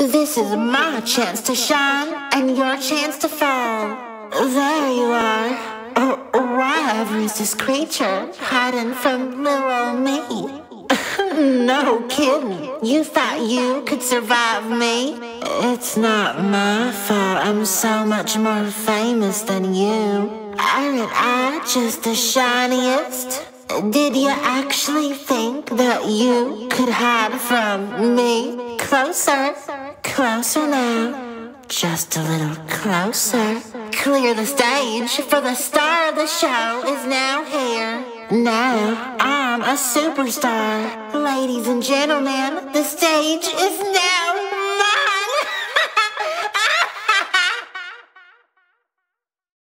This is my chance to shine and your chance to fall. There you are. Oh, wherever is this creature hiding from little me? no kidding. You thought you could survive me? It's not my fault. I'm so much more famous than you. Aren't I just the shiniest? Did you actually think that you could hide from me? Closer, closer now. Just a little closer. Clear the stage, for the star of the show is now here. Now I'm a superstar. Ladies and gentlemen, the stage is now.